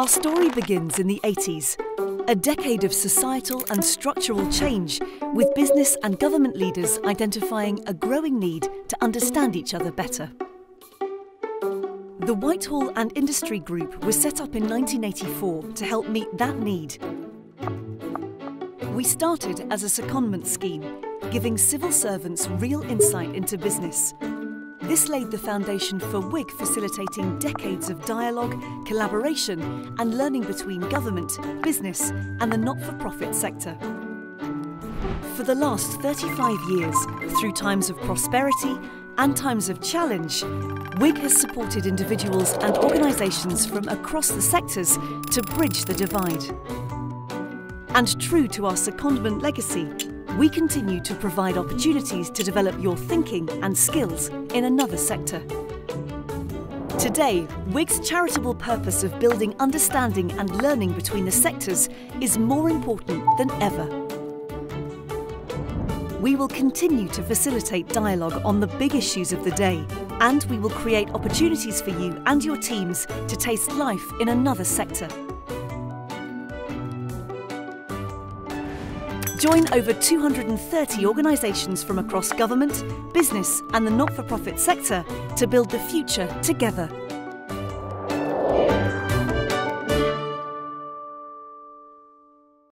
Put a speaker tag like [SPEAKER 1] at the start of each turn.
[SPEAKER 1] Our story begins in the 80s, a decade of societal and structural change, with business and government leaders identifying a growing need to understand each other better. The Whitehall and Industry Group was set up in 1984 to help meet that need. We started as a secondment scheme, giving civil servants real insight into business this laid the foundation for WIG facilitating decades of dialogue, collaboration and learning between government, business and the not-for-profit sector. For the last 35 years, through times of prosperity and times of challenge, WIG has supported individuals and organisations from across the sectors to bridge the divide. And true to our secondment legacy, we continue to provide opportunities to develop your thinking and skills in another sector. Today, WIG's charitable purpose of building understanding and learning between the sectors is more important than ever. We will continue to facilitate dialogue on the big issues of the day, and we will create opportunities for you and your teams to taste life in another sector. Join over 230 organisations from across government, business and the not-for-profit sector to build the future together.